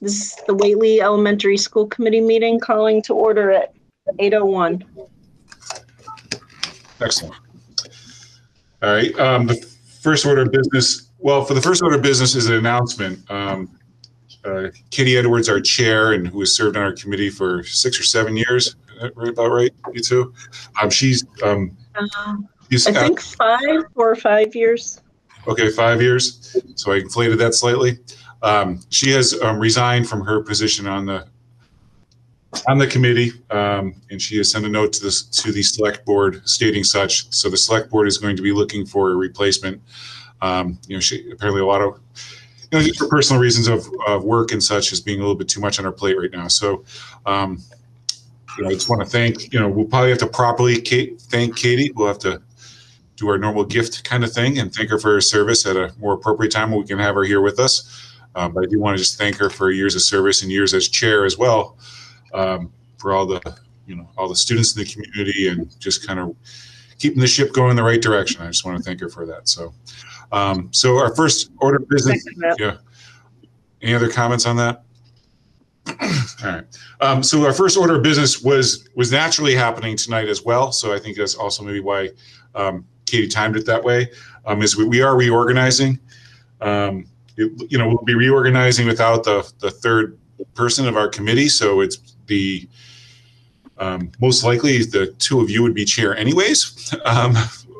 This is the Whately Elementary School Committee meeting calling to order at 8:01. Excellent. All right, um, the first order of business, well, for the first order of business is an announcement. Um, uh, Katie Edwards, our chair, and who has served on our committee for six or seven years, is that right about right, you two? Um, she's, um, Uh, she's, I think five, four or five years. okay, five years, so I inflated that slightly. Um, she has um, resigned from her position on the on the committee, um, and she has sent a note to this to the select board stating such. So the select board is going to be looking for a replacement. Um, you know, she apparently a lot of you know just for personal reasons of, of work and such is being a little bit too much on her plate right now. So. Um, you know, I just want to thank, you know, we'll probably have to properly Kate, thank Katie. We'll have to do our normal gift kind of thing and thank her for her service at a more appropriate time when we can have her here with us. Um, but I do want to just thank her for years of service and years as chair as well um, for all the you know all the students in the community and just kind of keeping the ship going in the right direction. I just want to thank her for that. So, um, so our first order of business. Yeah. Any other comments on that? All right. Um, so our first order of business was was naturally happening tonight as well. So I think that's also maybe why um, Katie timed it that way. Um, is we, we are reorganizing. Um, it, you know, we'll be reorganizing without the the third person of our committee. So it's the um, most likely the two of you would be chair anyways. Um,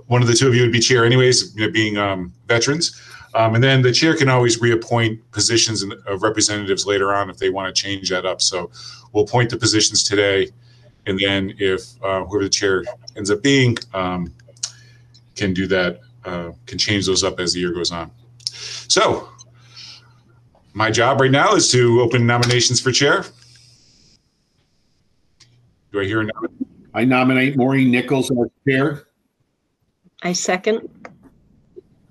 one of the two of you would be chair anyways, you know, being um, veterans. Um, and then the chair can always reappoint positions of representatives later on if they want to change that up. So we'll appoint the positions today. And then if uh, whoever the chair ends up being um, can do that, uh, can change those up as the year goes on. So my job right now is to open nominations for chair. Do I hear a nomination? I nominate Maureen Nichols as chair. I second.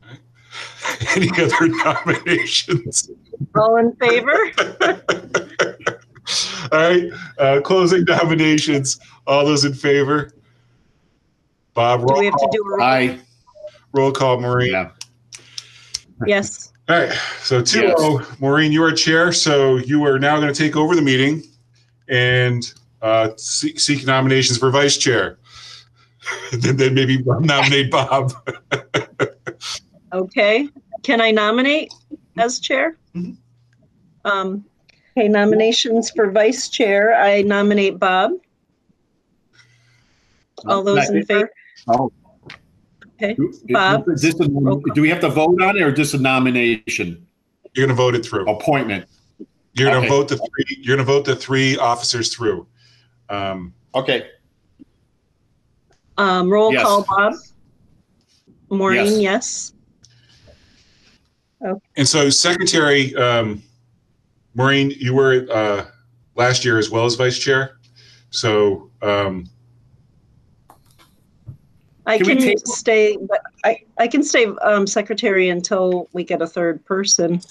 Any other nominations? All in favor? All right, uh, closing nominations. All those in favor? Bob, Do roll we have to call, do a roll? Aye. roll call, Maureen. Yeah. Yes. All right, so 2 0. Maureen, you are chair, so you are now going to take over the meeting and uh, seek, seek nominations for vice chair. then, then maybe nominate Bob. Okay. Can I nominate as chair? Mhm. Um, okay, nominations for vice chair. I nominate Bob. All those in favor? Oh. Okay. Do- Bob? is this a- Do we have to vote on it or just a nomination, You're going to vote it through. appointment? You're going to Okay. vote the three. You're going to vote the three officers through. Um, Okay, Um, roll Yes. call, Bob. Maureen, Yes. yes. And so, Secretary um, Maureen, you were uh, last year as well as Vice Chair. So, um, I Can can stay, but I, I can stay, um, secretary until we get a third person.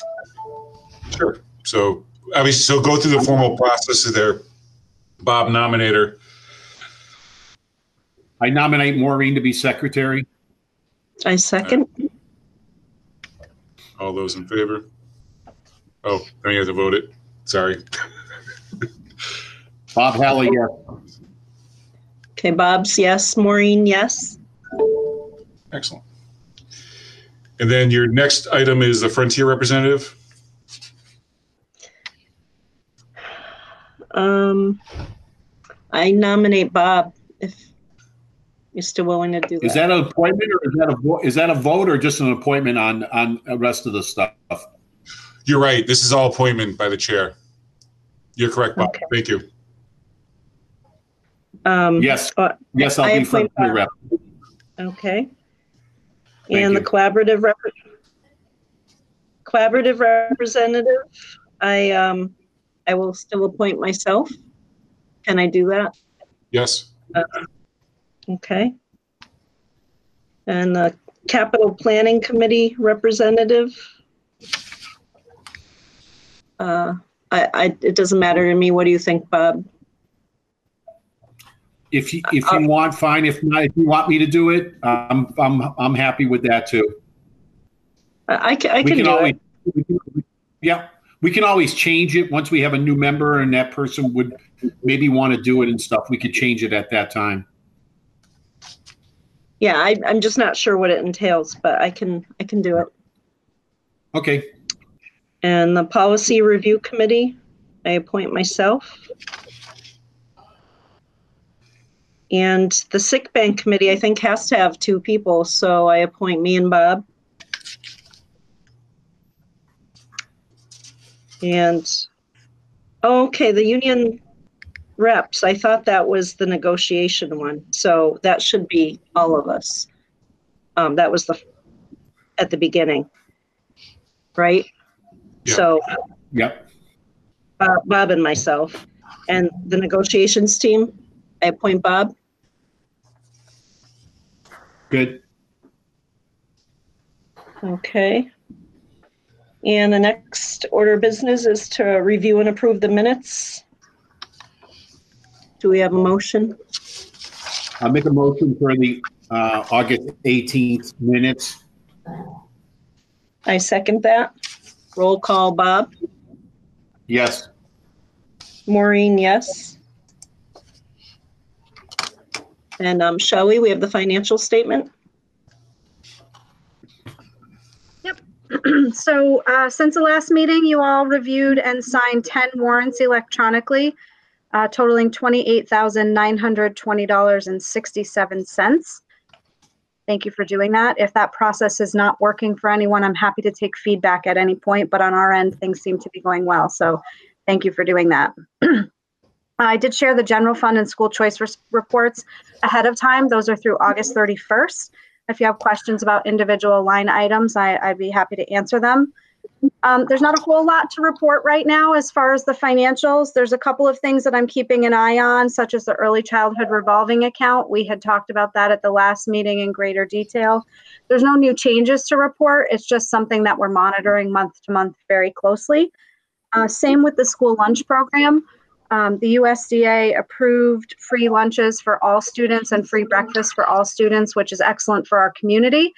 sure. So, obviously, so go through the formal process there. Bob, nominator. I nominate Maureen to be secretary. I second. All those in favor? Oh, then you have to vote it. Sorry. Bob Haley, yes. Okay, Bob's yes, Maureen, yes. Excellent. And then your next item is the Frontier representative. Um, I nominate Bob if you're still willing to do Is that. that an appointment or is that a, vo- is that a vote or just an appointment on, on the rest of the stuff? You're right. This is all appointment by the chair. You're correct, Bob. Okay. Thank you. Um, Yes, uh, yes, I I'll be appoint frontier rep. Okay. Thank And the collaborative rep, collaborative representative, I, um, I will still appoint myself. Can I do that? Yes. Okay. And the capital planning committee representative. Uh, I, I, it doesn't matter to me. What do you think, Bob? If you, if uh, you uh, want, fine. If not, if you want me to do it, I'm, I'm, I'm happy with that too. I, I can, I can do always, it. we can- yeah, we can always change it once we have a new member and that person would maybe want to do it and stuff. We could change it at that time. Yeah, I, I'm just not sure what it entails, but I can, I can do it. Okay, And the Policy Review Committee, I appoint myself. And the Sick Bank Committee, I think, has to have two people, so I appoint me and Bob. And, oh, okay, the union reps, I thought that was the negotiation one, so that should be all of us. Um, that was the, at the beginning, right? Yeah. So yep, Bob, Bob and myself. And the negotiations team, I appoint Bob. good. Okay. And the next order of business is to review and approve the minutes. Do we have a motion? I'll make a motion for the uh, August 18th minutes. I second that. Roll call, Bob. Yes, Maureen, yes. And um, Shelley, we have the financial statement. Yep. So uh, since the last meeting, you all reviewed and signed 10 warrants electronically, uh, totaling $28,920.67. Thank you for doing that. If that process is not working for anyone, I'm happy to take feedback at any point, but on our end, things seem to be going well. So thank you for doing that. I did share the general fund and school choice res- reports ahead of time. Those are through August 31st. If you have questions about individual line items, I, I'd be happy to answer them. Um, there's not a whole lot to report right now as far as the financials. There's a couple of things that I'm keeping an eye on, such as the early childhood revolving account. We had talked about that at the last meeting in greater detail. There's no new changes to report. It's just something that we're monitoring month to month very closely. Uh, same with the school lunch program. Um, the USDA approved free lunches for all students and free breakfast for all students, which is excellent for our community.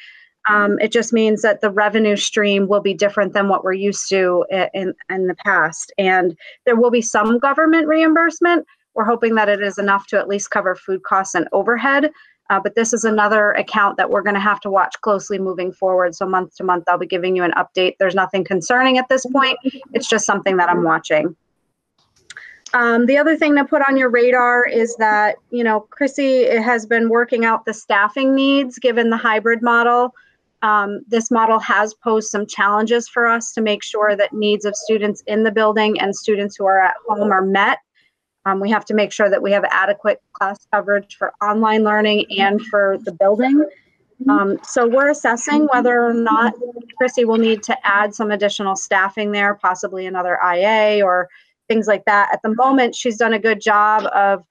Um, it just means that the revenue stream will be different than what we're used to in, in the past. And there will be some government reimbursement. We're hoping that it is enough to at least cover food costs and overhead. Uh, but this is another account that we're going to have to watch closely moving forward. So month to month, I'll be giving you an update. There's nothing concerning at this point. It's just something that I'm watching. Um, the other thing to put on your radar is that, you know, Chrissy has been working out the staffing needs given the hybrid model. Um, this model has posed some challenges for us to make sure that needs of students in the building and students who are at home are met. Um, we have to make sure that we have adequate class coverage for online learning and for the building. Um, so we're assessing whether or not Chrissy will need to add some additional staffing there, possibly another IA or things like that. At the moment, she's done a good job of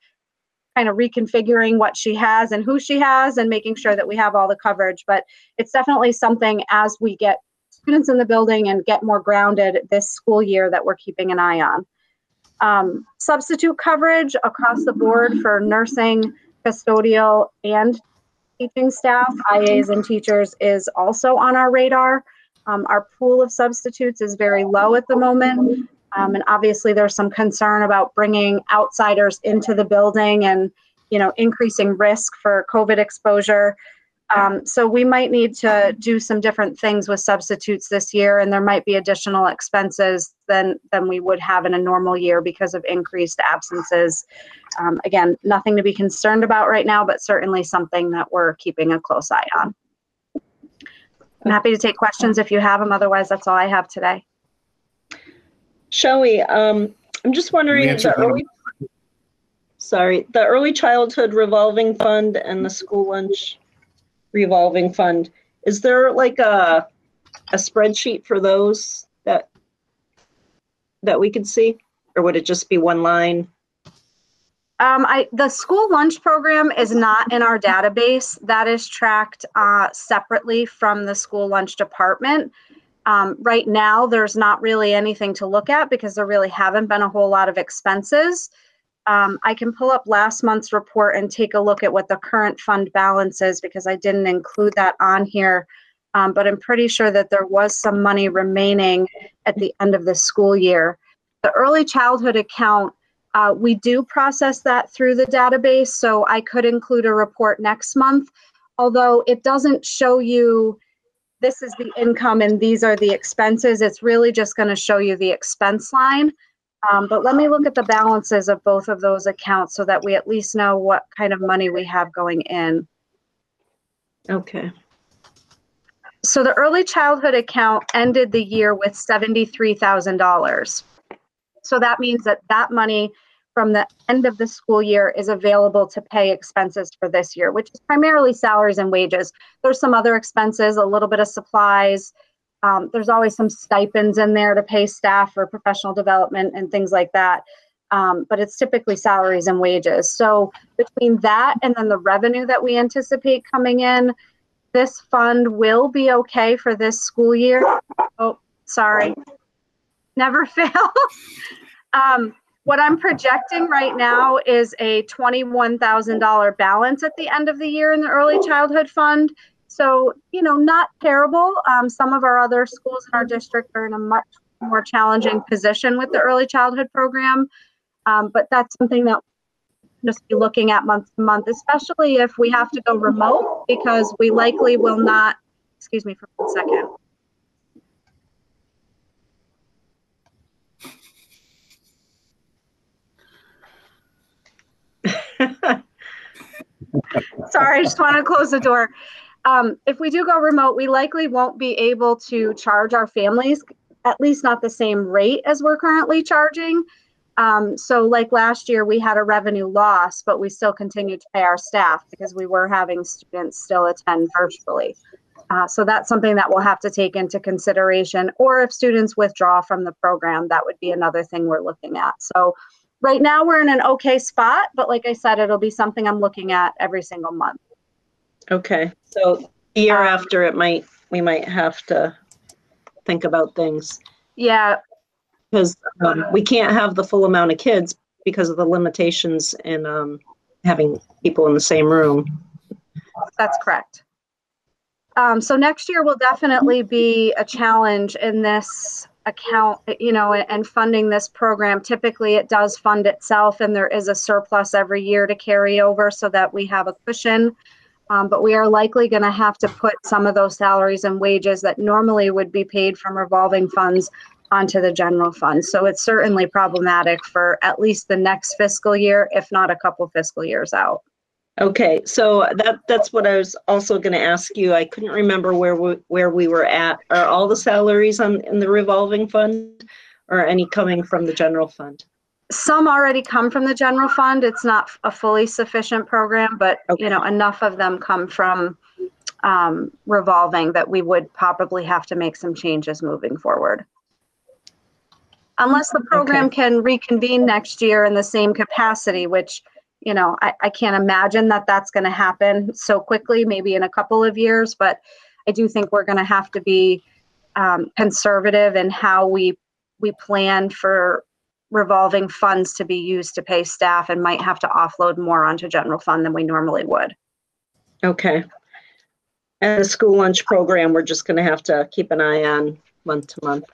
kind of reconfiguring what she has and who she has and making sure that we have all the coverage. But it's definitely something as we get students in the building and get more grounded this school year that we're keeping an eye on. Um, substitute coverage across the board for nursing, custodial, and teaching staff, IAs and teachers is also on our radar. Um, our pool of substitutes is very low at the moment. Um, and obviously, there's some concern about bringing outsiders into the building and, you know, increasing risk for COVID exposure. Um, so we might need to do some different things with substitutes this year, and there might be additional expenses than than we would have in a normal year because of increased absences. Um, again, nothing to be concerned about right now, but certainly something that we're keeping a close eye on. I'm happy to take questions if you have them. Otherwise, that's all I have today. Shelley, um, I'm just wondering, the early, sorry, the early childhood revolving fund and the school lunch revolving fund, is there like a, a spreadsheet for those that, that we could see? Or would it just be one line? Um, I, the school lunch program is not in our database. That is tracked uh, separately from the school lunch department. Um, right now, there's not really anything to look at because there really haven't been a whole lot of expenses. Um, I can pull up last month's report and take a look at what the current fund balance is because I didn't include that on here. Um, but I'm pretty sure that there was some money remaining at the end of the school year. The early childhood account, uh, we do process that through the database, so I could include a report next month. Although it doesn't show you this is the income and these are the expenses, it's really just going to show you the expense line. Um, but let me look at the balances of both of those accounts so that we at least know what kind of money we have going in. Okay. So the early childhood account ended the year with $73,000. So that means that that money from the end of the school year is available to pay expenses for this year, which is primarily salaries and wages. There's some other expenses, a little bit of supplies. Um, there's always some stipends in there to pay staff for professional development and things like that. Um, but it's typically salaries and wages. So between that and then the revenue that we anticipate coming in, this fund will be okay for this school year. Oh, sorry. Never fail. um, what I'm projecting right now is a $21,000 balance at the end of the year in the early childhood fund. So, you know, not terrible. Um, some of our other schools in our district are in a much more challenging position with the early childhood program. Um, but that's something that we'll just be looking at month to month, especially if we have to go remote because we likely will not, excuse me for one second. Sorry, I just want to close the door. Um, if we do go remote, we likely won't be able to charge our families, at least not the same rate as we're currently charging. Um, so, like last year, we had a revenue loss, but we still continued to pay our staff because we were having students still attend virtually. Uh, so, that's something that we'll have to take into consideration. Or if students withdraw from the program, that would be another thing we're looking at. So, right now we're in an okay spot, but like I said, it'll be something I'm looking at every single month. Okay. So the year Um, after, it might, we might have to think about things. Yeah, Because um, we can't have the full amount of kids because of the limitations in um, having people in the same room. that's correct. Um, so next year will definitely be a challenge in this account, you know, and funding this program. Typically, it does fund itself, and there is a surplus every year to carry over so that we have a cushion. Um, but we are likely going to have to put some of those salaries and wages that normally would be paid from revolving funds onto the general fund. So it's certainly problematic for at least the next fiscal year, if not a couple fiscal years out. Okay, so that, that's what I was also going to ask you. I couldn't remember where we, where we were at. Are all the salaries on, in the revolving fund or any coming from the general fund? Some already come from the general fund. It's not a fully sufficient program, but Okay. you know, enough of them come from um, revolving that we would probably have to make some changes moving forward. Unless the program can reconvene next year in the same capacity, which, you know, I, I can't imagine that that's going to happen so quickly, maybe in a couple of years, but I do think we're going to have to be um, conservative in how we we plan for revolving funds to be used to pay staff and might have to offload more onto general fund than we normally would. Okay. And the school lunch program, we're just going to have to keep an eye on month to month.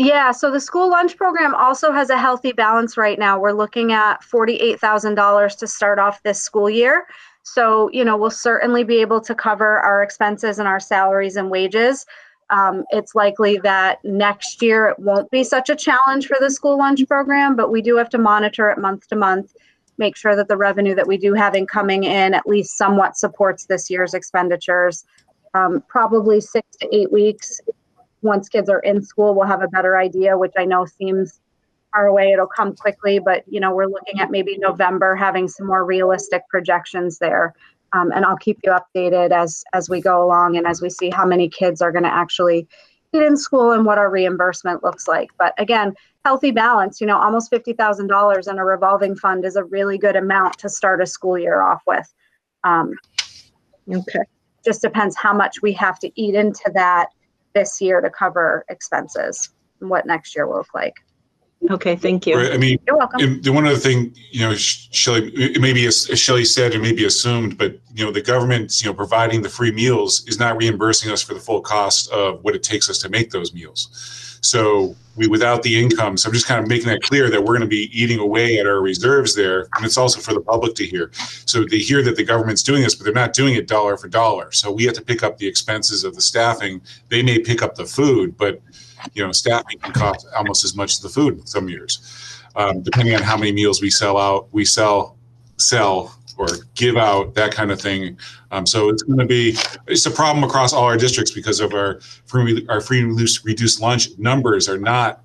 Yeah, so the school lunch program also has a healthy balance right now. We're looking at $48,000 to start off this school year. So, you know, we'll certainly be able to cover our expenses and our salaries and wages. Um, it's likely that next year it won't be such a challenge for the school lunch program, but we do have to monitor it month to month, make sure that the revenue that we do have in coming in at least somewhat supports this year's expenditures. Um, probably six to eight weeks. Once kids are in school, we'll have a better idea, which I know seems far away. It'll come quickly, but you know, we're looking at maybe November having some more realistic projections there. Um, and I'll keep you updated as as we go along and as we see how many kids are going to actually get in school and what our reimbursement looks like. But again, healthy balance. You know, almost fifty thousand dollars in a revolving fund is a really good amount to start a school year off with. Um, Okay. just depends how much we have to eat into that this year to cover expenses and what next year will look like. Okay, thank you. Right, I mean, You're welcome. And the one other thing, you know, Sh- Shelley, it may be as as Shelley said, it may be assumed, but you know, the government, you know, providing the free meals is not reimbursing us for the full cost of what it takes us to make those meals. So Mean, without the income. So I'm just kind of making that clear that we're going to be eating away at our reserves there. And it's also for the public to hear. So they hear that the government's doing this, but they're not doing it dollar for dollar. So we have to pick up the expenses of the staffing. They may pick up the food, but you know, staffing can cost almost as much as the food some years, um, depending on how many meals we sell out, we sell, sell or give out that kind of thing. Um, so it's going to be it's a problem across all our districts because of our free our free reduced, reduced lunch numbers are not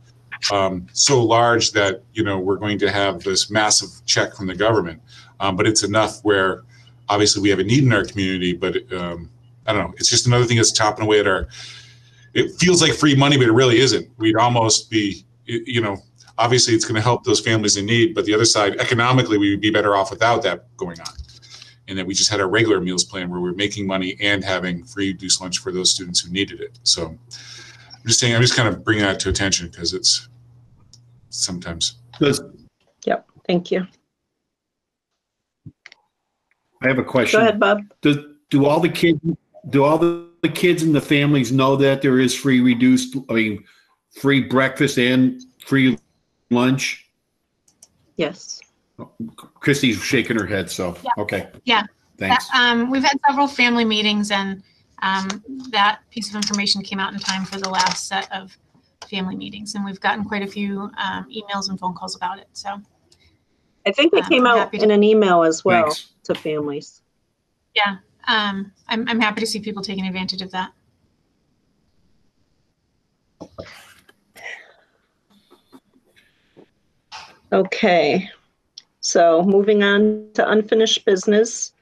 um, so large that you know we're going to have this massive check from the government. Um, but it's enough where obviously we have a need in our community. But um, I don't know. It's just another thing that's chopping away at our. It feels like free money, but it really isn't. We'd almost be you know obviously it's going to help those families in need but the other side economically we would be better off without that going on and that we just had a regular meals plan where we are making money and having free reduced lunch for those students who needed it so i'm just saying i'm just kind of bringing that to attention because it's sometimes Does, Yep, thank you. I have a question. Go ahead, Bob. Does, do all the kids, do all the, the kids and the families know that there is free reduced, I mean, free breakfast and free lunch? Yes. Christy's shaking her head, so, Yeah. okay. Yeah. Thanks. Um, we've had several family meetings and, um, that piece of information came out in time for the last set of family meetings. And we've gotten quite a few, um, emails and phone calls about it. So, I think it Um, came I'm out happy to- in an email as well Thanks. to families. yeah, um, I'm, I'm happy to see people taking advantage of that. Okay, so moving on to unfinished business.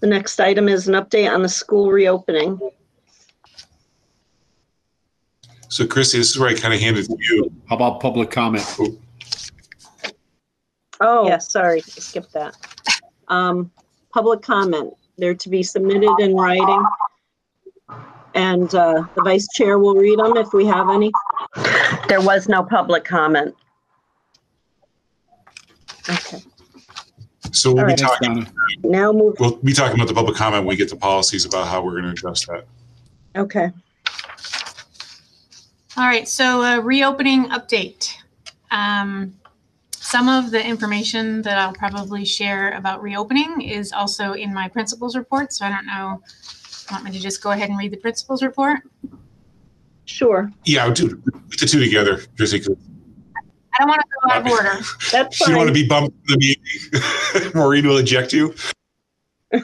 The next item is an update on the school reopening. so christy this is where i kind of handed to you How about public comment? Oh, yes, sorry, I skipped that. Um, public comment, they're to be submitted in writing. And, uh, the vice chair will read them if we have any. There was no public comment. Okay, so we'll All be right. Talking Donna. now move, we'll be talking about the public comment when we get to policies about how we're going to address that okay, All right, so a reopening update. Um, some of the information that I'll probably share about reopening is also in my principal's report. So I don't know, want me to just go ahead and read the principal's report? sure, yeah I'll do the two together christy 'cause I don't want to go out of order. that's you don't want to be bumped in the meeting maureen will eject you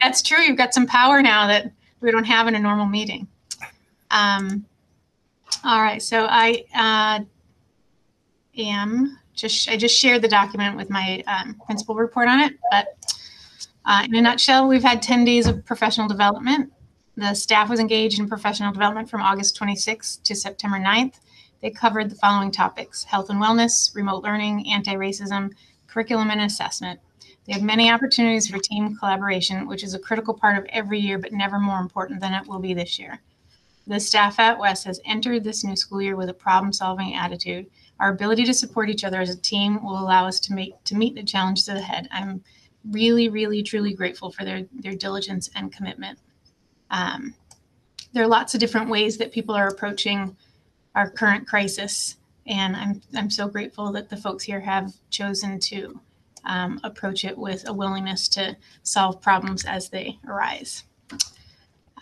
That's true. You've got some power now that we don't have in a normal meeting. Um, all right, so I uh, am just I just shared the document with my um, principal report on it. But uh, in a nutshell, we've had 10 days of professional development. The staff was engaged in professional development from August 26th to September 9th. They covered the following topics: health and wellness, remote learning, anti-racism, curriculum and assessment. They have many opportunities for team collaboration, which is a critical part of every year, but never more important than it will be this year. The staff at West has entered this new school year with a problem-solving attitude. Our ability to support each other as a team will allow us to make to meet the challenges ahead. I'm really, really, truly grateful for their their diligence and commitment. Um, there are lots of different ways that people are approaching our current crisis, and I'm I'm so grateful that the folks here have chosen to um, approach it with a willingness to solve problems as they arise.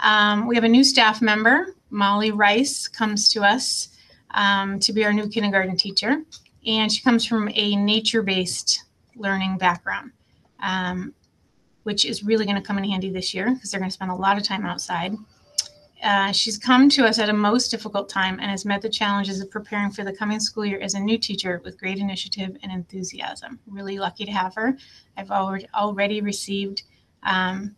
Um, we have a new staff member, Molly Rice, comes to us um, to be our new kindergarten teacher, and she comes from a nature-based learning background, um, which is really going to come in handy this year because they're going to spend a lot of time outside. Uh, she's come to us at a most difficult time and has met the challenges of preparing for the coming school year as a new teacher with great initiative and enthusiasm. Really lucky to have her. I've already received um,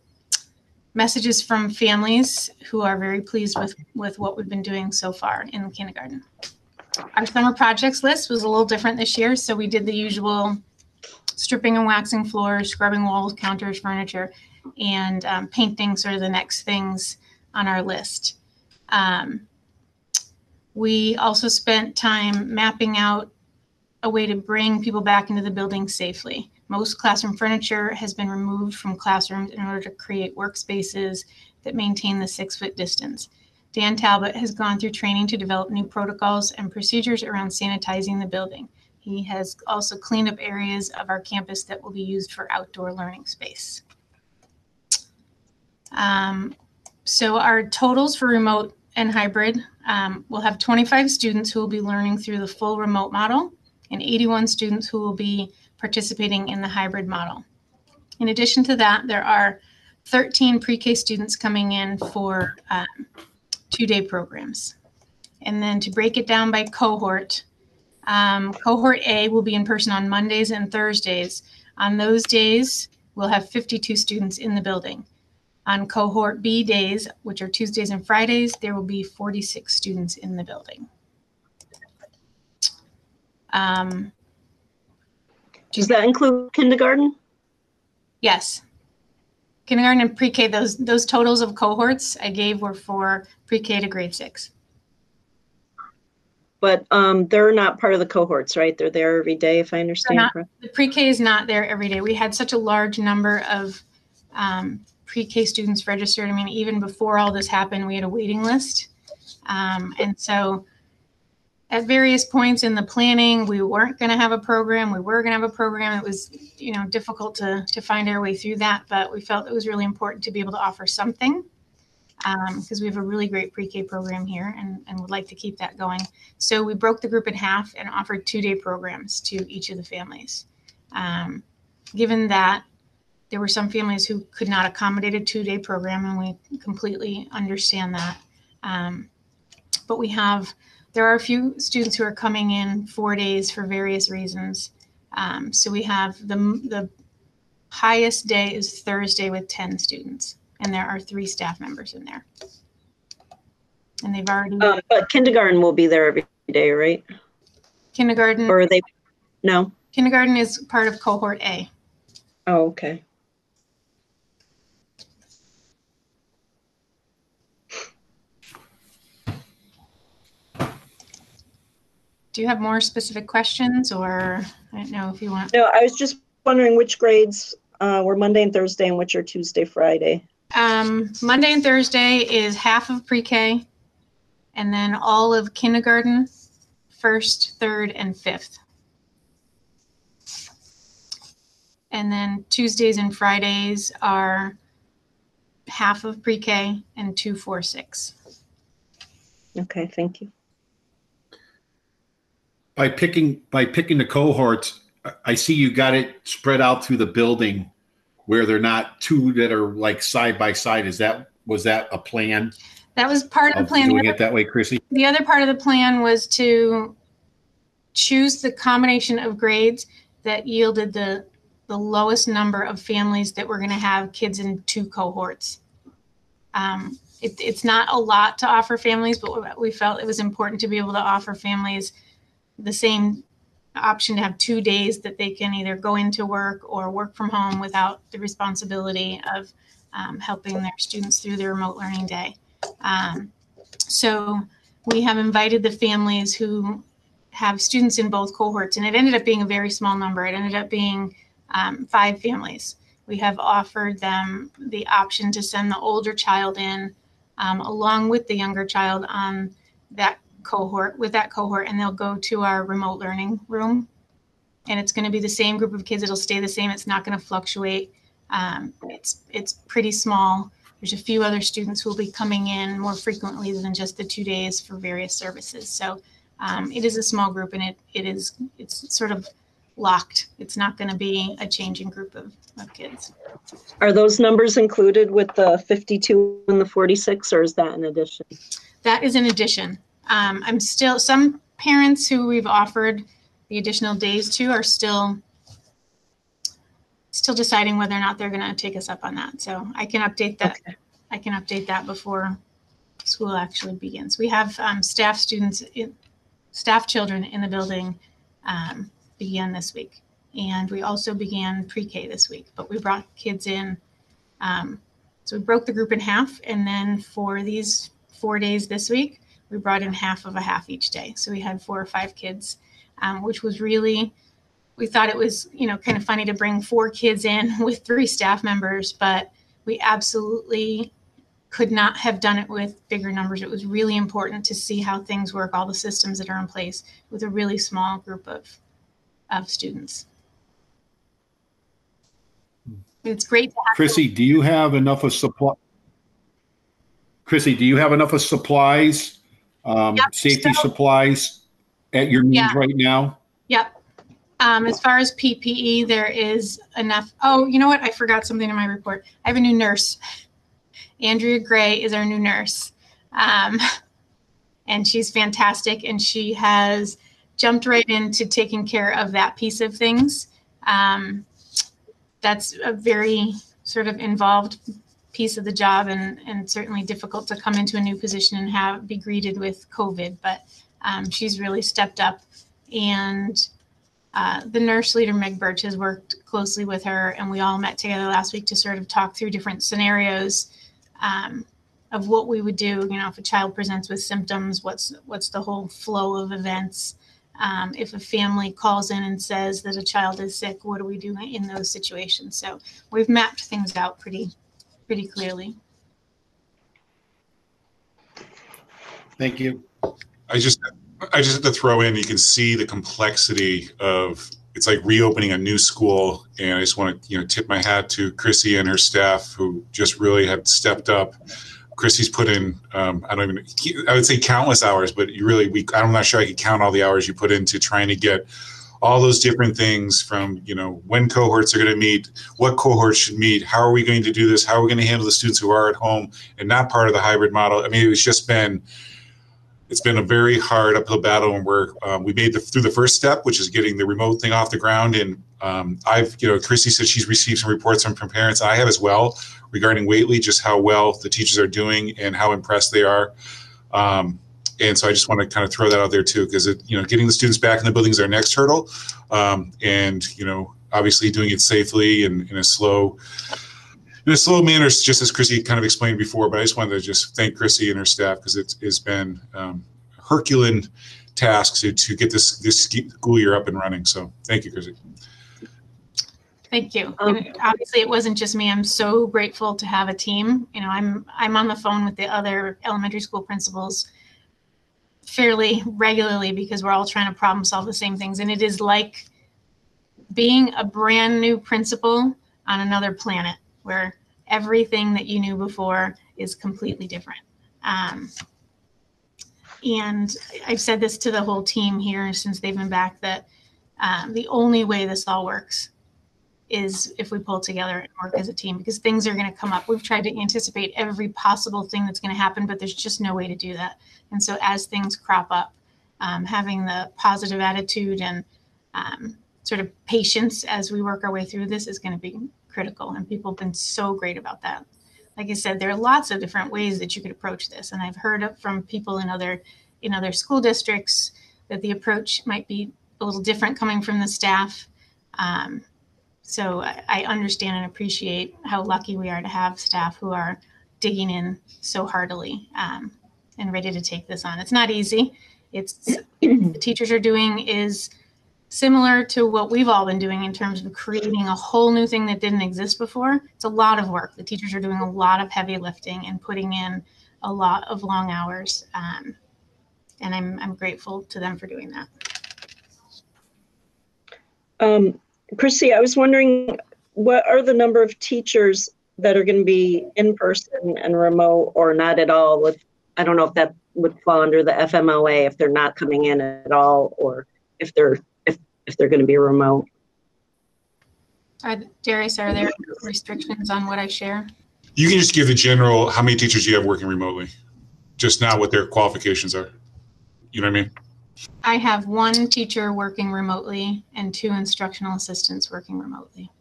messages from families who are very pleased with with what we've been doing so far in kindergarten. Our summer projects list was a little different this year, so we did the usual stripping and waxing floors, scrubbing walls, counters, furniture, and um, painting. Sort of the next things on our list. Um, we also spent time mapping out a way to bring people back into the building safely. Most classroom furniture has been removed from classrooms in order to create workspaces that maintain the six foot distance. Dan Talbot has gone through training to develop new protocols and procedures around sanitizing the building. He has also cleaned up areas of our campus that will be used for outdoor learning space. Um, so our totals for remote and hybrid um, will have 25 students who will be learning through the full remote model and 81 students who will be participating in the hybrid model. In addition to that, there are 13 pre-K students coming in for um, two-day programs. And then to break it down by cohort, um, cohort A will be in person on Mondays and Thursdays. On those days, we'll have 52 students in the building. On cohort B days, which are Tuesdays and Fridays, there will be 46 students in the building. Um, Does that include kindergarten? yes. Kindergarten and pre-K, those those totals of cohorts I gave were for pre-K to grade six. But um, they're not part of the cohorts, right? They're there every day, if I understand not. correct. The pre-K is not there every day. We had such a large number of um, pre-K students registered. I mean, even before all this happened, we had a waiting list. Um, and so at various points in the planning, we weren't going to have a program. We were going to have a program. It was, you know, difficult to, to find our way through that, but we felt it was really important to be able to offer something because we have a really great pre-K program here and, and would like to keep that going. So we broke the group in half and offered two-day programs to each of the families. Um, given that there were some families who could not accommodate a two-day program, and we completely understand that. Um, but we have there are a few students who are coming in four days for various reasons. Um, so we have the the highest day is Thursday with ten students, and there are three staff members in there. And they've already Um, but kindergarten will be there every day, right? kindergarten. Or are they? No. Kindergarten is part of cohort A. Oh, okay. Do you have more specific questions, or I don't know if you want? No, I was just wondering which grades uh, were Monday and Thursday, and which are Tuesday, Friday. Um, Monday and Thursday is half of pre-K, and then all of kindergarten, first, third, and fifth. And then Tuesdays and Fridays are half of pre-K and two, four, six. Okay, thank you. By picking, by picking the cohorts, I- see you got it spread out through the building where they're not two that are like side by side. Is that, was that a plan That was part of of the plan. The doing other- it that way, Chrissy? the other part of the plan was to choose the combination of grades that yielded the the lowest number of families that were going to have kids in two cohorts. Um, it, it's not a lot to offer families, but we felt it was important to be able to offer families the same option to have two days that they can either go into work or work from home without the responsibility of um, helping their students through the remote learning day. Um, so we have invited the families who have students in both cohorts, and it ended up being a very small number. It ended up being um, five families. We have offered them the option to send the older child in um, along with the younger child on that cohort, with that cohort, and they'll go to our remote learning room. And it's going to be the same group of kids. It'll stay the same. It's not going to fluctuate. Um, it's it's pretty small. There's a few other students who will be coming in more frequently than just the two days for various services. So um, it is a small group, and it it is it's sort of locked. It's not going to be a changing group of, of kids. Are those numbers included with the 52 and the 46, or is that an addition? That is an addition. Um, I'm still some parents who we've offered the additional days to are still still deciding whether or not they're going to take us up on that. So I can update that. Okay. I can update that before school actually begins. We have um, staff students, in, staff children in the building um, began this week, and we also began pre-K this week. But we brought kids in. Um, so we broke the group in half, and then for these four days this week, we brought in half of a half each day. So we had four or five kids, um, which was really, we thought it was, you know, kind of funny to bring four kids in with three staff members, but we absolutely could not have done it with bigger numbers. It was really important to see how things work, all the systems that are in place with a really small group of, of students. It's great Chrissy, do you have enough of supply? Chrissy, do you have enough of supplies, um, Yep, safety so- supplies at your Yeah. right now? Yep. Um, as far as PPE, there is enough. Oh, you know what? I forgot something in my report. I have a new nurse. Andrea Gray is our new nurse. Um, and she's fantastic. And she has jumped right into taking care of that piece of things. Um, that's a very sort of involved piece of the job and, and certainly difficult to come into a new position and have be greeted with COVID. But um, she's really stepped up and uh, the nurse leader Meg Birch has worked closely with her, and we all met together last week to sort of talk through different scenarios um, of what we would do. You know, if a child presents with symptoms, what's what's the whole flow of events? Um, if a family calls in and says that a child is sick, what do we do in those situations? So we've mapped things out pretty pretty clearly. Thank you. I just, I just have to throw in, you can see the complexity of, it's like reopening a new school. And I just want to, you know, tip my hat to Chrissy and her staff who just really have stepped up. Chrissy's put in, um, I don't even, I would say countless hours, but you really, we, I'm not sure I could count all the hours you put into trying to get all those different things from, you know, when cohorts are going to meet, what cohorts should meet, how are we going to do this, how are we going to handle the students who are at home and not part of the hybrid model. I mean, it's just been, it's been a very hard uphill battle, and we're um, we made the through the first step, which is getting the remote thing off the ground. And um, I've, you know, Chrissy said she's received some reports from, from parents. I have as well regarding Whately, just how well the teachers are doing and how impressed they are. Um, and so I just want to kind of throw that out there too, because it, you know, getting the students back in the building is our next hurdle, um, and you know, obviously doing it safely and in a slow in a slow manner, just as Chrissy kind of explained before. But I just wanted to just thank Chrissy and her staff because it has been um, Herculean task to, to get this this school year up and running. So thank you, Chrissy. Thank you. Um, And obviously, it wasn't just me. I'm so grateful to have a team. You know, I'm I'm on the phone with the other elementary school principals fairly regularly because we're all trying to problem solve the same things. And it is like being a brand new principal on another planet where everything that you knew before is completely different. Um, and I've said this to the whole team here since they've been back that um, the only way this all works is if we pull together and work as a team because things are going to come up. We've tried to anticipate every possible thing that's going to happen, but there's just no way to do that. And so as things crop up, um, having the positive attitude and um, sort of patience as we work our way through this is going to be critical. And people have been so great about that. Like I said, there are lots of different ways that you could approach this, and I've heard from people in other in other school districts that the approach might be a little different coming from the staff. Um, so I, understand and appreciate how lucky we are to have staff who are digging in so heartily um, and ready to take this on. It's not easy. It's the teachers are doing is similar to what we've all been doing in terms of creating a whole new thing that didn't exist before. It's a lot of work. The teachers are doing a lot of heavy lifting and putting in a lot of long hours. Um, and I'm, I'm grateful to them for doing that. Um, Chrissy, I was wondering, what are the number of teachers that are going to be in person and remote or not at all? With I don't know if that would fall under the FMLA if they're not coming in at all, or if they're if if they're going to be remote. Are, Darius, are there restrictions on what I share? You can just give the general how many teachers you have working remotely, just now what their qualifications are. You know what I mean? I have one teacher working remotely and two instructional assistants working remotely.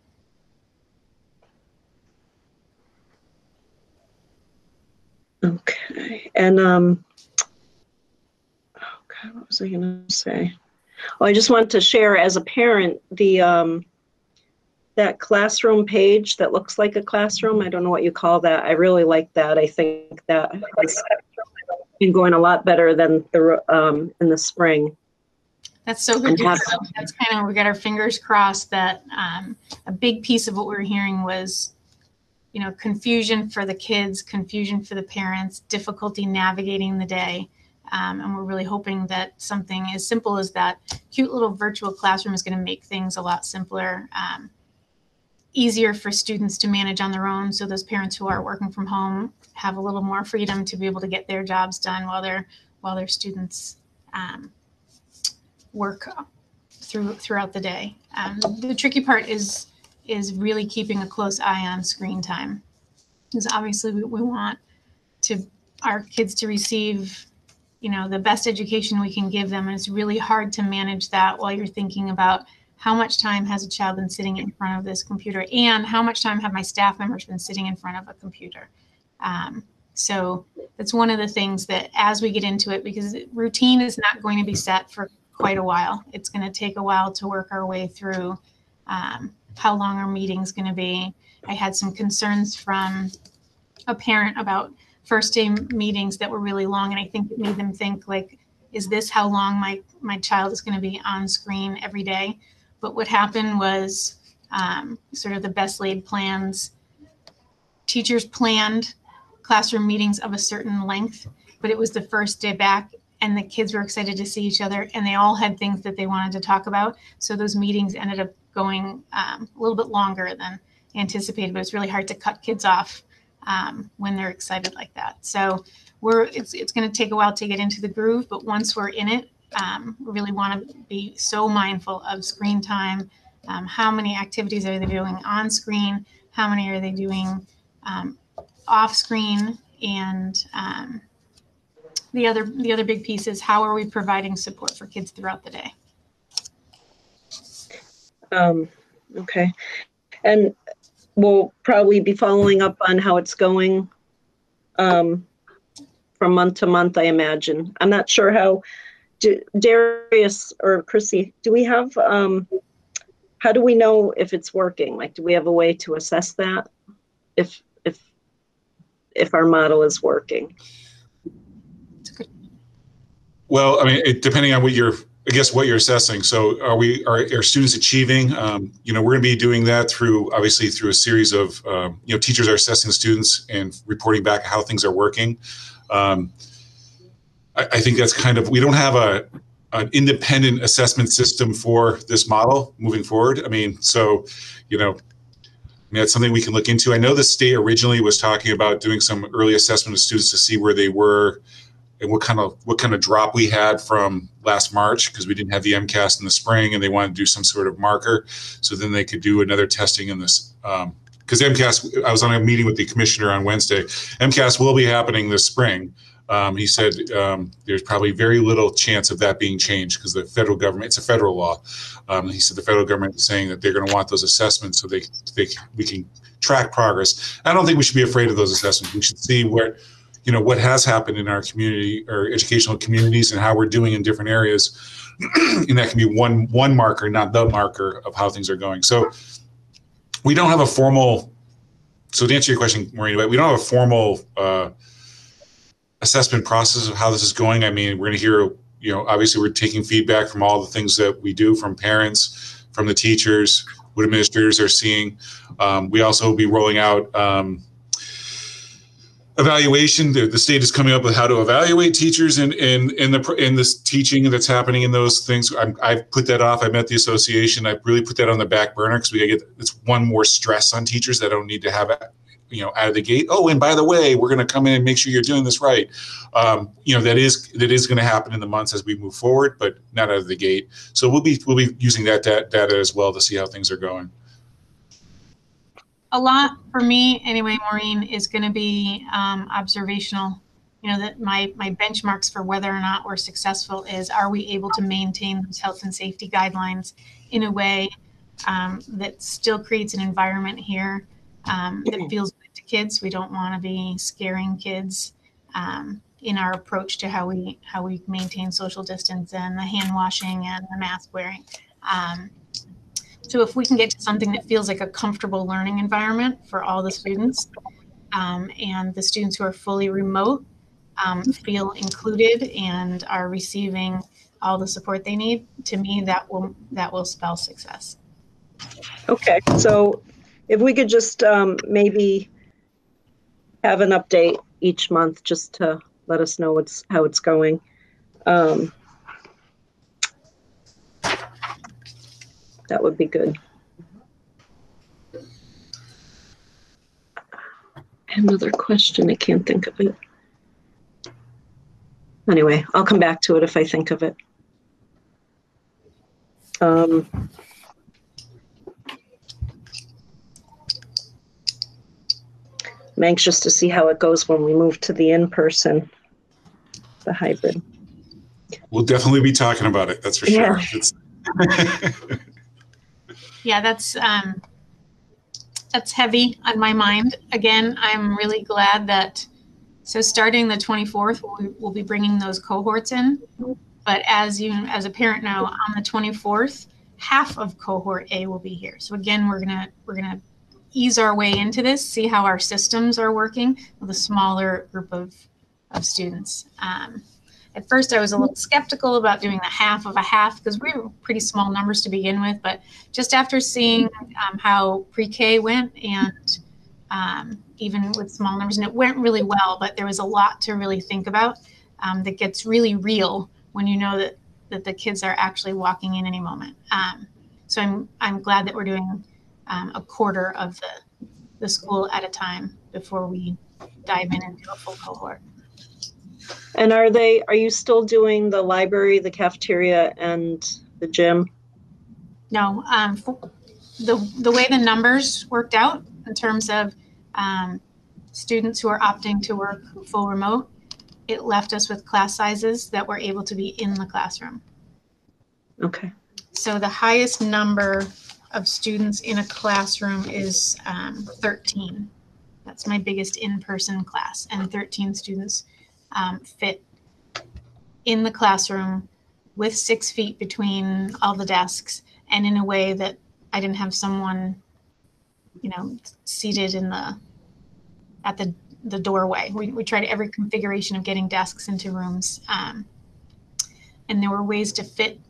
Okay, and um, oh God, what was I going to say? Oh, I just want to share as a parent the um, that classroom page that looks like a classroom. I don't know what you call that. I really like that. I think that been going a lot better than the um, in the spring. That's so good. Fantastic. That's kind of, we got our fingers crossed that um, a big piece of what we were hearing was you know, confusion for the kids, confusion for the parents, difficulty navigating the day. Um, and we're really hoping that something as simple as that cute little virtual classroom is going to make things a lot simpler, um, easier for students to manage on their own. So those parents who are working from home have a little more freedom to be able to get their jobs done while their while their students um, work through throughout the day. Um, the tricky part is is really keeping a close eye on screen time, because obviously we, we want to our kids to receive you know the best education we can give them and it's really hard to manage that while you're thinking about how much time has a child been sitting in front of this computer? And how much time have my staff members been sitting in front of a computer? Um, so that's one of the things that as we get into it because routine is not going to be set for quite a while. It's going to take a while to work our way through um, how long our meeting's going to be. I had some concerns from a parent about first day meetings that were really long and i think it made them think like is this how long my my child is going to be on screen every day but what happened was um, sort of the best laid plans teachers planned classroom meetings of a certain length but it was the first day back and the kids were excited to see each other and they all had things that they wanted to talk about so those meetings ended up going um, a little bit longer than anticipated but it's really hard to cut kids off um, when they're excited like that. So we're it's it's going to take a while to get into the groove, but once we're in it, um, really want to be so mindful of screen time. Um, how many activities are they doing on screen? How many are they doing um, off screen? And um, the other the other big piece is how are we providing support for kids throughout the day? Um, okay. And we'll probably be following up on how it's going um, from month to month, I imagine. I'm not sure how, do, Darius or Chrissy, do we have, um, how do we know if it's working? Like, do we have a way to assess that? If, if, if our model is working? Well, I mean, it, depending on what you're, I guess what you're assessing. So, are we are, are students achieving? Um, you know, we're going to be doing that through obviously through a series of um, you know teachers are assessing students and reporting back how things are working. Um, I, I think that's kind of we don't have a an independent assessment system for this model moving forward. I mean, so you know, I mean, that's something we can look into. I know the state originally was talking about doing some early assessment of students to see where they were and what kind of what kind of drop we had from last March because we didn't have the MCAS in the spring, and they wanted to do some sort of marker, so then they could do another testing in this. Because um, MCAS, I was on a meeting with the commissioner on Wednesday. MCAS will be happening this spring. Um, he said um, there's probably very little chance of that being changed because the federal government, it's a federal law. Um, he said the federal government is saying that they're going to want those assessments so they, they we can track progress. I don't think we should be afraid of those assessments. We should see where you know what has happened in our community or educational communities and how we're doing in different areas and that can be one one marker not the marker of how things are going so we don't have a formal so to answer your question maureen we don't have a formal uh, assessment process of how this is going. I mean we're going to hear you know obviously we're taking feedback from all the things that we do from parents from the teachers what administrators are seeing. Um, we also will be rolling out um, evaluation. The, the state is coming up with how to evaluate teachers in in in the in this teaching that's happening in those things. I have put that off. I met the association. I really put that on the back burner because we get it's one more stress on teachers that don't need to have you know out of the gate oh and by the way we're going to come in and make sure you're doing this right. Um, you know that is that is going to happen in the months as we move forward but not out of the gate. So we'll be we'll be using that data, as well to see how things are going. A lot for me anyway, Maureen, is going to be um, observational. You know that my my benchmarks for whether or not we're successful is are we able to maintain those health and safety guidelines in a way um, that still creates an environment here um, that feels good to kids. We don't want to be scaring kids um, in our approach to how we how we maintain social distance and the hand washing and the mask wearing. Um, so if we can get to something that feels like a comfortable learning environment for all the students, um, and the students who are fully remote um, feel included and are receiving all the support they need, to me that will that will spell success. Okay, so if we could just um, maybe have an update each month just to let us know what's how it's going. Um, that would be good. Another question, I can't think of it. Anyway, I'll come back to it if I think of it. Um, I'm anxious to see how it goes when we move to the in-person, the hybrid. We'll definitely be talking about it. That's for sure. Yeah. It's- Yeah, that's um, that's heavy on my mind. Again, I'm really glad that so starting the 24th, we'll, we'll be bringing those cohorts in. But as you, as a parent know, on the 24th, half of cohort A will be here. So again, we're gonna we're gonna ease our way into this, see how our systems are working with a smaller group of of students. Um, at first, I was a little skeptical about doing the half of a half because we were pretty small numbers to begin with. But just after seeing um, how pre-K went and um, even with small numbers, and it went really well, but there was a lot to really think about um, that gets really real when you know that that the kids are actually walking in any moment. Um, so I'm I'm glad that we're doing um, a quarter of the the school at a time before we dive in and do a full cohort. And are they, are you still doing the library, the cafeteria and the gym? No, um, the the way the numbers worked out in terms of um, students who are opting to work full remote, it left us with class sizes that were able to be in the classroom. Okay, So the highest number of students in a classroom is um, 13. That's my biggest in-person class, and 13 students um, fit in the classroom with six feet between all the desks, and in a way that I didn't have someone, you know, seated in the at the the doorway. We we tried every configuration of getting desks into rooms, um, and there were ways to fit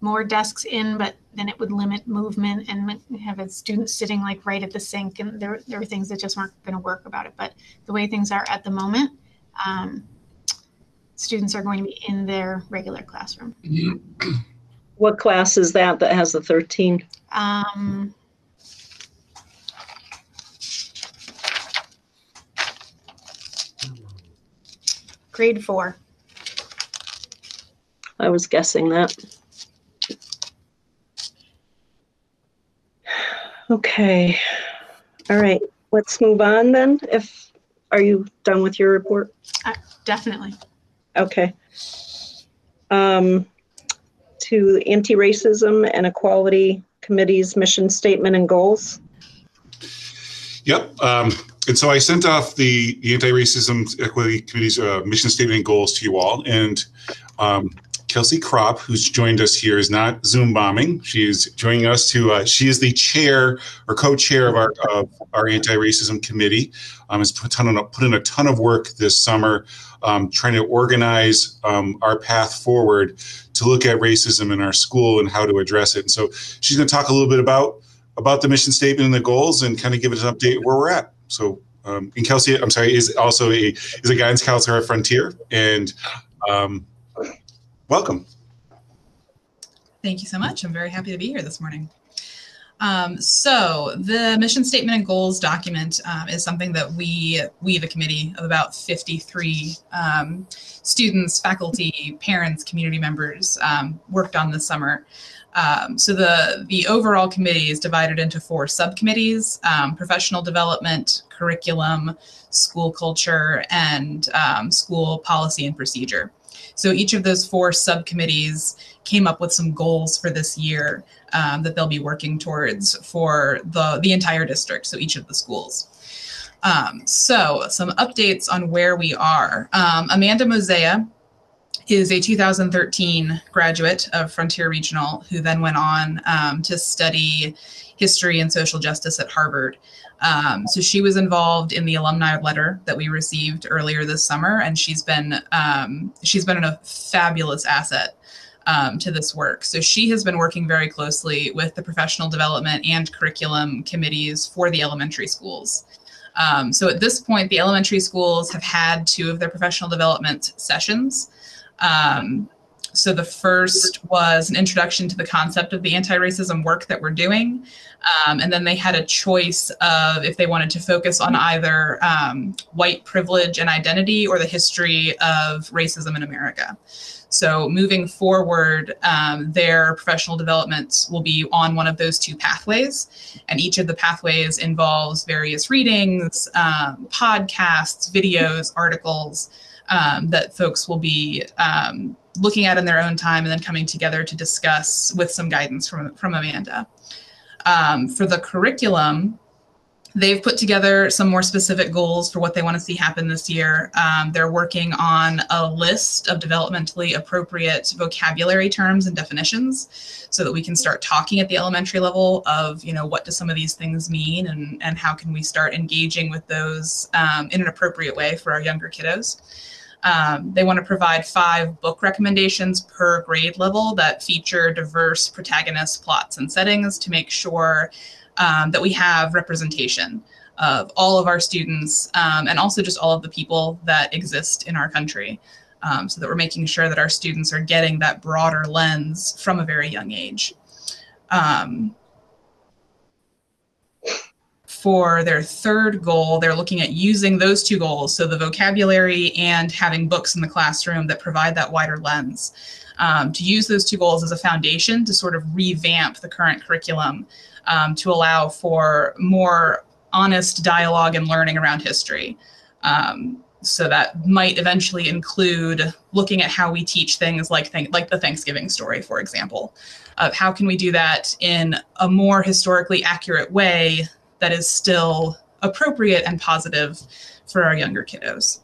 more desks in, but then it would limit movement and have a student sitting like right at the sink. And there, there were things that just weren't going to work about it. But the way things are at the moment, um, students are going to be in their regular classroom. what class is that that has the 13? Um, grade four. I was guessing that. Okay, all right, let's move on then. If, are you done with your report? Definitely. Okay. Um, to Anti-Racism and Equality Committee's mission statement and goals. Yep. Um, and so I sent off the, the Anti-Racism Equity Committee's uh, mission statement and goals to you all. And um, Kelsey Kropp, who's joined us here, is not Zoom bombing. She is joining us to. Uh, she is the chair or co-chair of our of our Anti-Racism Committee. Um, has put, of, put in a ton of work this summer, um, trying to organize um, our path forward to look at racism in our school and how to address it. And so she's going to talk a little bit about about the mission statement and the goals and kind of give us an update where we're at. So, um, and Kelsey, I'm sorry, is also a is a guidance counselor at Frontier, and um, welcome. Thank you so much. I'm very happy to be here this morning. Um, so the mission statement and goals document um, is something that we, we, the committee of about 53 um, students, faculty, parents, community members um, worked on this summer. Um, so the the overall committee is divided into four subcommittees: um, professional development, curriculum, school culture, and school policy and procedure. So each of those four subcommittees came up with some goals for this year um, that they'll be working towards for the the entire district. So each of the schools. Um, so some updates on where we are. Um, Amanda Mosea is a 2013 graduate of Frontier Regional who then went on um, to study history and social justice at Harvard. Um, so she was involved in the alumni letter that we received earlier this summer, and she's been um, she's been a fabulous asset um, to this work. So she has been working very closely with the professional development and curriculum committees for the elementary schools. Um, so at this point, the elementary schools have had two of their professional development sessions. Um, so the first was an introduction to the concept of the anti-racism work that we're doing. Um, and then they had a choice of if they wanted to focus on either um, white privilege and identity or the history of racism in America. So moving forward, um, their professional development will be on one of those two pathways. And each of the pathways involves various readings, um, podcasts, videos, articles um, that folks will be um, looking at in their own time and then coming together to discuss with some guidance from, from Amanda. Um, for the curriculum, they've put together some more specific goals for what they want to see happen this year. Um, they're working on a list of developmentally appropriate vocabulary terms and definitions so that we can start talking at the elementary level of, you know, what do some of these things mean and, and how can we start engaging with those um, in an appropriate way for our younger kiddos. Um, they want to provide five book recommendations per grade level that feature diverse protagonists, plots, and settings to make sure um, that we have representation of all of our students um, and also just all of the people that exist in our country. Um, so that we're making sure that our students are getting that broader lens from a very young age. For their third goal, they're looking at using those two goals, so the vocabulary and having books in the classroom that provide that wider lens, um, to use those two goals as a foundation to sort of revamp the current curriculum um, to allow for more honest dialogue and learning around history. Um, so that might eventually include looking at how we teach things like th- like the Thanksgiving story, for example. Of how can we do that in a more historically accurate way that is still appropriate and positive for our younger kiddos.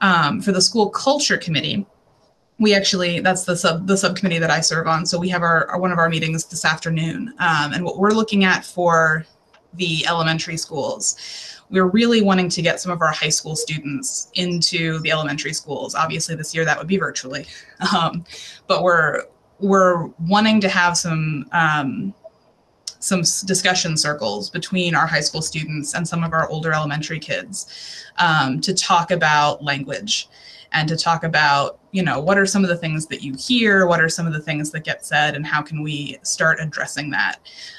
Um, for the school culture committee, we actually that's the sub the subcommittee that I serve on. So we have our, our one of our meetings this afternoon, um, and what we're looking at for the elementary schools, we're really wanting to get some of our high school students into the elementary schools. Obviously, this year that would be virtually, um, but we're we're wanting to have some um, some discussion circles between our high school students and some of our older elementary kids um, to talk about language and to talk about you know what are some of the things that you hear? What are some of the things that get said? And how can we start addressing that?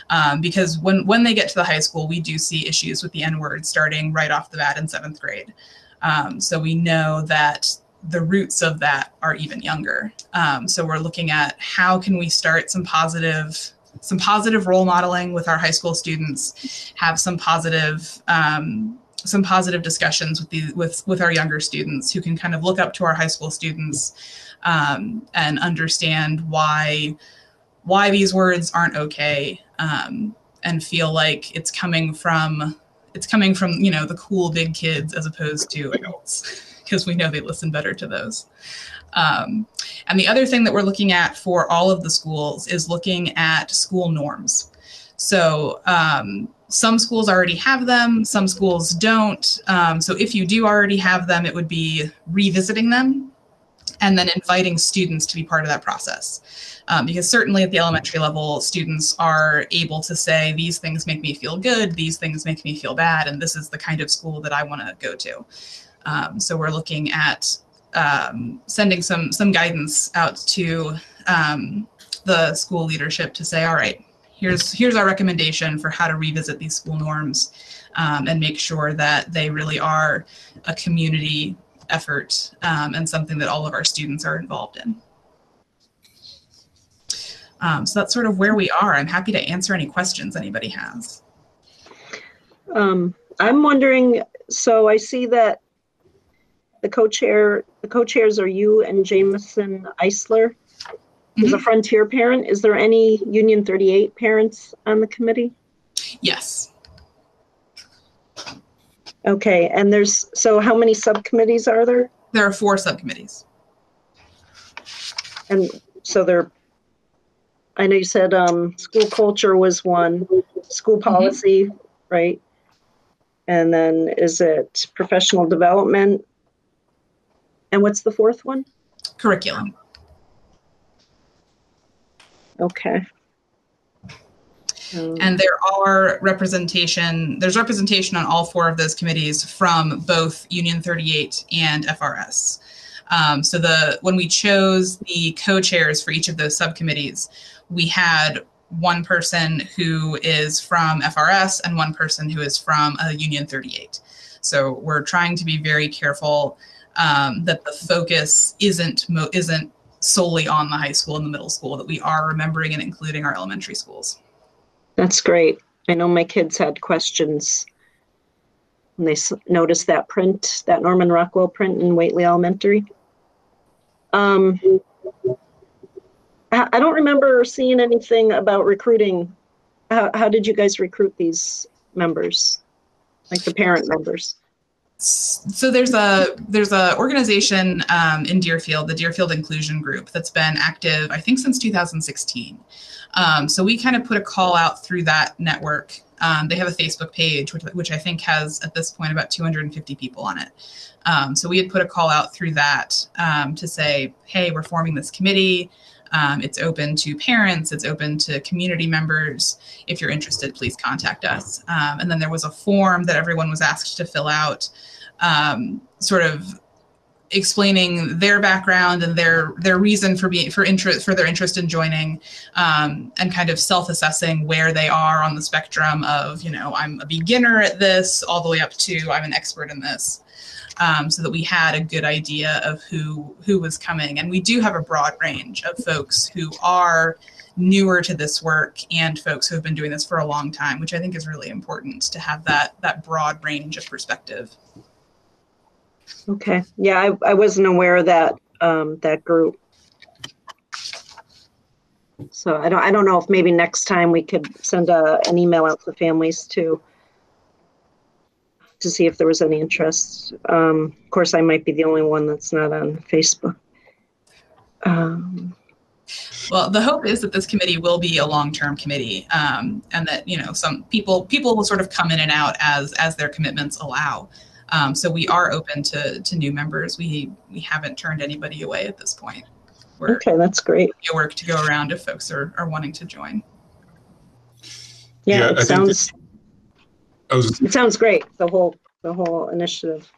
Um, because when when they get to the high school we do see issues with the n word starting right off the bat in seventh grade. Um, so we know that the roots of that are even younger. Um, so we're looking at how can we start some positive some positive role modeling with our high school students, have some positive um, some positive discussions with the with with our younger students who can kind of look up to our high school students um, and understand why why these words aren't okay um, and feel like it's coming from it's coming from you know the cool big kids as opposed to adults because we know they listen better to those um, and the other thing that we're looking at for all of the schools is looking at school norms. So um, some schools already have them, some schools don't. Um, so if you do already have them, it would be revisiting them and then inviting students to be part of that process. Um, because certainly at the elementary level, students are able to say, these things make me feel good, these things make me feel bad, and this is the kind of school that I want to go to. Um, so we're looking at um, sending some some guidance out to um, the school leadership to say, all right, here's here's our recommendation for how to revisit these school norms um, and make sure that they really are a community effort um, and something that all of our students are involved in. Um, so that's sort of where we are. I'm happy to answer any questions anybody has. Um, I'm wondering, so I see that the co-chair, the co-chairs are you and Jameson Eisler. Is a Frontier parent. Is there any Union 38 parents on the committee? Yes. Okay, and there's, so how many subcommittees are there? There are four subcommittees. And so there, I know you said, um, school culture was one, school policy, right? And then is it professional development? And what's the fourth one? Curriculum. Okay. Um, And there are representation, there's representation on all four of those committees from both Union 38 and FRS. Um, so the when we chose the co-chairs for each of those subcommittees, we had one person who is from FRS and one person who is from a Union 38. So we're trying to be very careful um, that the focus isn't mo- isn't solely on the high school and the middle school. That we are remembering and including our elementary schools. That's great. I know my kids had questions when they s- noticed that print, that Norman Rockwell print in Whately Elementary. Um, I I don't remember seeing anything about recruiting. How, how did you guys recruit these members? Like the parent members? So there's a there's a organization um, in Deerfield, the Deerfield Inclusion Group, that's been active I think since 2016. Um, so we kind of put a call out through that network. Um, they have a Facebook page, which, which I think has at this point about 250 people on it. Um, so we had put a call out through that um, to say, hey, we're forming this committee. Um, it's open to parents. It's open to community members. If you're interested, please contact us. And then there was a form that everyone was asked to fill out um, sort of explaining their background and their their reason for being for interest for their interest in joining um, and kind of self-assessing where they are on the spectrum of you know i'm a beginner at this all the way up to i'm an expert in this. Um, so that we had a good idea of who who was coming. And we do have a broad range of folks who are newer to this work and folks who have been doing this for a long time which i think is really important to have that that broad range of perspective Okay, yeah, I, I wasn't aware of that, um, that group. So I don't, I don't know if maybe next time we could send a, an email out to families to to see if there was any interest. Um, of course, I might be the only one that's not on Facebook. Um, Well, the hope is that this committee will be a long-term committee, um, and that you know some people people will sort of come in and out as as their commitments allow. Um, so we are open to to new members. We we haven't turned anybody away at this point. We're okay, that's great. a work to go around if folks are are wanting to join. Yeah, Yeah, I it think sounds, I was it sounds great, the whole, the whole initiative.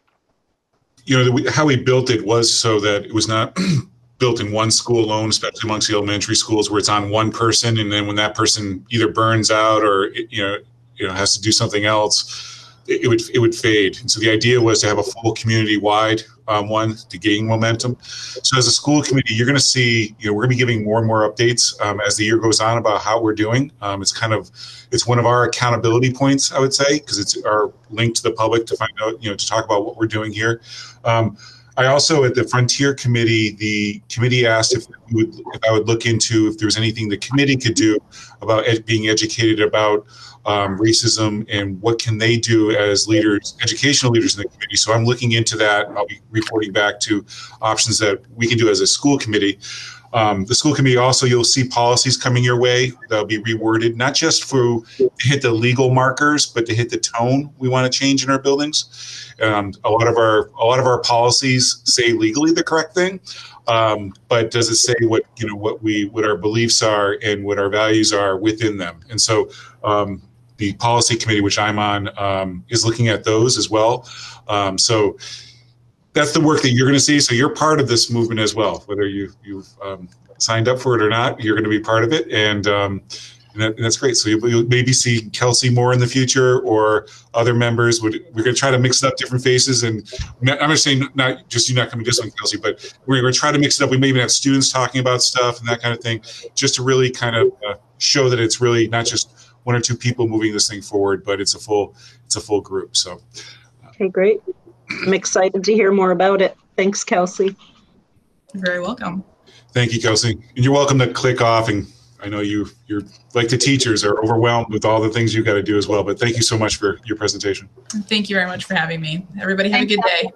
you know, the, we- how we built it was so that it was not built in one school alone, especially amongst the elementary schools where it's on one person. And then when that person either burns out or, you know, you know, has to do something else, it, would, it would fade. And so the idea was to have a full community wide um, one to gain momentum. So as a school committee, you're going to see, you know, we're going to be giving more and more updates um, as the year goes on about how we're doing. Um, it's kind of, it's one of our accountability points, I would say, because it's our link to the public to find out, you know, to talk about what we're doing here. I also at the Frontier Committee, the committee asked if would, if I would look into if there was anything the committee could do about ed- being educated about um, racism and what can they do as leaders, educational leaders in the committee. So I'm looking into that. I'll be reporting back to options that we can do as a school committee. Um, the school committee also, you'll see policies coming your way that'll be reworded, not just for to hit the legal markers, but to hit the tone we want to change in our buildings. Um, a lot of our a lot of our policies say legally the correct thing, um, but does it say what you know what we what our beliefs are and what our values are within them? And so um, the policy committee, which I'm on, um, is looking at those as well. Um, so that's the work that you're going to see. So you're part of this movement as well, whether you you've um, signed up for it or not. You're going to be part of it, and, um, and, that, and that's great. So you'll, you'll maybe see Kelsey more in the future, or other members. Would we're going to try to mix it up, different faces, and I'm not saying not just you not coming just on Kelsey, but we're going to try to mix it up. We may even have students talking about stuff and that kind of thing, just to really kind of uh, show that it's really not just one or two people moving this thing forward, but it's a full it's a full group. So Okay, great. I'm excited to hear more about it. Thanks, Kelsey. You're very welcome. Thank you, Kelsey. And you're welcome to click off. And I know you, you're like the teachers are overwhelmed with all the things you got to do as well. But thank you so much for your presentation. Thank you very much for having me. Everybody have a good day.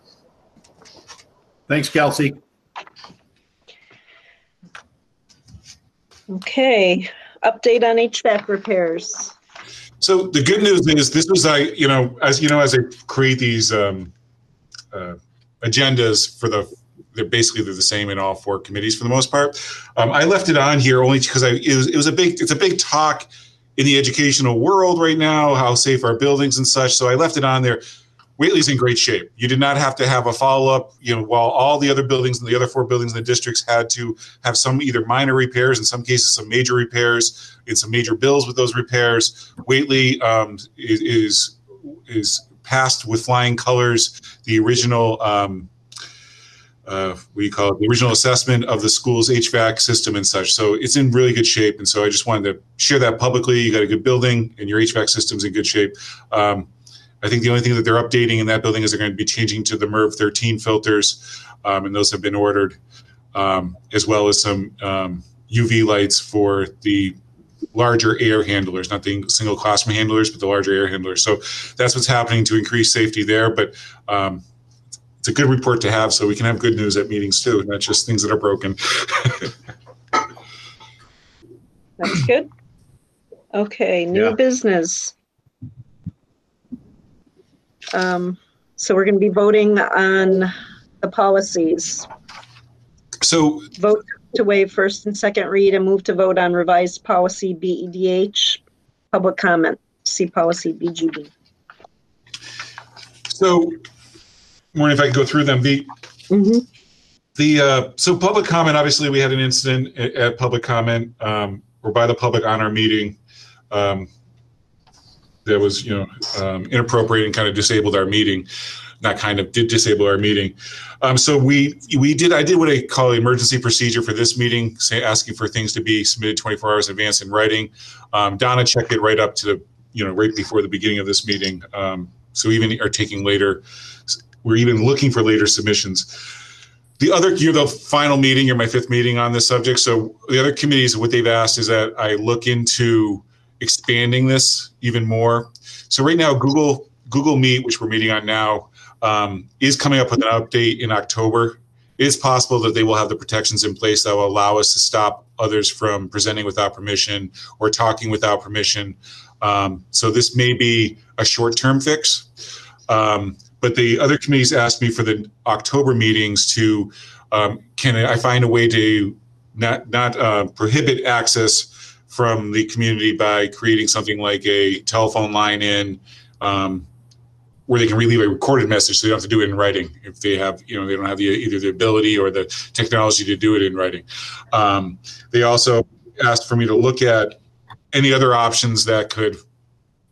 Thanks, Kelsey. Okay, update on HVAC repairs. So the good news is this was I, you know, as you know, as I create these um, uh, agendas for the, they're basically they're the same in all four committees for the most part. Um, I left it on here only because I it was, it was a big it's a big talk in the educational world right now, how safe our buildings and such. So I left it on there. Whately's in great shape. You did not have to have a follow up, you know, while all the other buildings and the other four buildings in the districts had to have some either minor repairs, in some cases, some major repairs, and some major bills with those repairs. Whately um, is, is is passed with flying colors. The original, um, uh, you call it? The original assessment of the school's HVAC system and such. So it's in really good shape. And so I just wanted to share that publicly. You got a good building, and your HVAC system's in good shape. Um, I think the only thing that they're updating in that building is they're going to be changing to the MERV 13 filters, um, and those have been ordered, um, as well as some um, UV lights for the larger air handlers, not the single classroom handlers, but the larger air handlers. So that's what's happening to increase safety there. But um, it's a good report to have, so we can have good news at meetings too, not just things that are broken. That's good. Okay, new Yeah. business. Um, so we're gonna be voting on the policies. so Vote to waive first and second read and move to vote on revised policy BEDH. Public comment, see policy BGB. so wondering if I could go through them. The Mm-hmm. The uh, so public comment. Obviously, we had an incident at, at public comment um, or by the public on our meeting um, that was you know um, inappropriate and kind of disabled our meeting. Not kind of did disable our meeting. Um, so we we did. I did what I call emergency procedure for this meeting, say asking for things to be submitted 24 hours in advance in writing. Um, Donna checked it right up to the you know right before the beginning of this meeting. Um, so even are taking later. We're even looking for later submissions. The other, you're the final meeting, you're my fifth meeting on this subject. So the other committees, what they've asked is that I look into expanding this even more. So right now, Google Google Meet, which we're meeting on now, um, is coming up with an update in October. It is possible that they will have the protections in place that will allow us to stop others from presenting without permission or talking without permission. Um, so this may be a short-term fix. Um, but the other committees asked me for the October meetings to, um, can I find a way to not, not uh, prohibit access from the community by creating something like a telephone line in um, where they can relieve a recorded message so they don't have to do it in writing if they have, you know, they don't have the, either the ability or the technology to do it in writing. Um, they also asked for me to look at any other options that could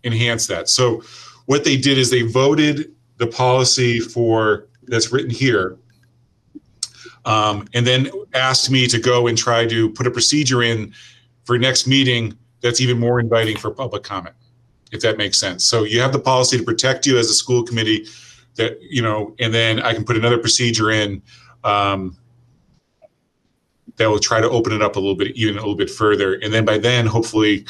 enhance that. So what they did is they voted the policy for that's written here um, and then asked me to go and try to put a procedure in for next meeting that's even more inviting for public comment if that makes sense. So you have the policy to protect you as a school committee that you know and then i can put another procedure in um, that will try to open it up a little bit even a little bit further. And then by then hopefully